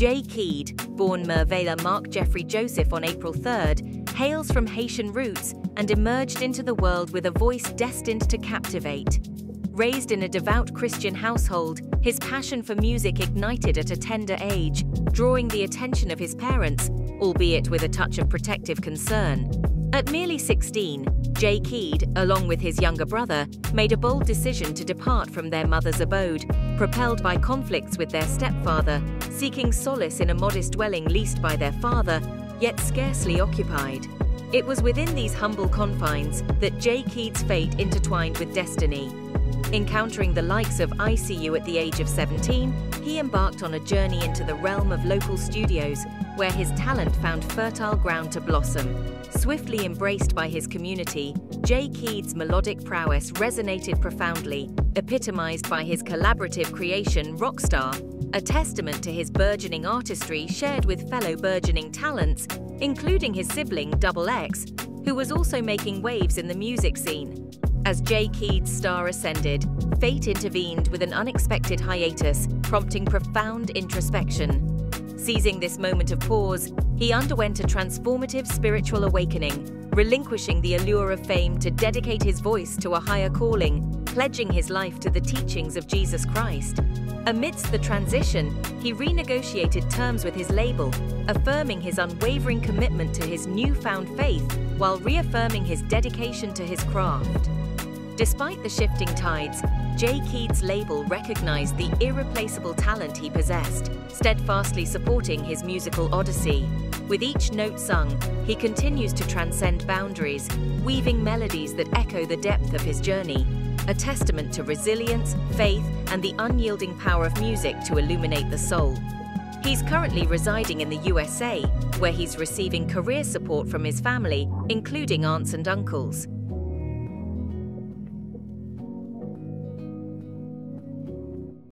Keed, born Merveille Marc Jeffrey Joseph on April 3rd, hails from Haitian roots and emerged into the world with a voice destined to captivate. Raised in a devout Christian household, his passion for music ignited at a tender age, drawing the attention of his parents, albeit with a touch of protective concern. At merely 16, Jay Keed, along with his younger brother, made a bold decision to depart from their mother's abode, propelled by conflicts with their stepfather, seeking solace in a modest dwelling leased by their father, yet scarcely occupied. It was within these humble confines that Jay Keed's fate intertwined with destiny. Encountering the likes of ISeeYou at the age of 17, he embarked on a journey into the realm of local studios, where his talent found fertile ground to blossom. Swiftly embraced by his community, Jay Keed's melodic prowess resonated profoundly, epitomized by his collaborative creation Rockstar, a testament to his burgeoning artistry shared with fellow burgeoning talents, including his sibling Double X, who was also making waves in the music scene. As Jay Keed's star ascended, fate intervened with an unexpected hiatus, prompting profound introspection. Seizing this moment of pause, he underwent a transformative spiritual awakening, relinquishing the allure of fame to dedicate his voice to a higher calling, pledging his life to the teachings of Jesus Christ. Amidst the transition, he renegotiated terms with his label, affirming his unwavering commitment to his newfound faith while reaffirming his dedication to his craft. Despite the shifting tides, Jay Keed's label recognized the irreplaceable talent he possessed, steadfastly supporting his musical odyssey. With each note sung, he continues to transcend boundaries, weaving melodies that echo the depth of his journey, a testament to resilience, faith, and the unyielding power of music to illuminate the soul. He's currently residing in the USA, where he's receiving career support from his family, including aunts and uncles.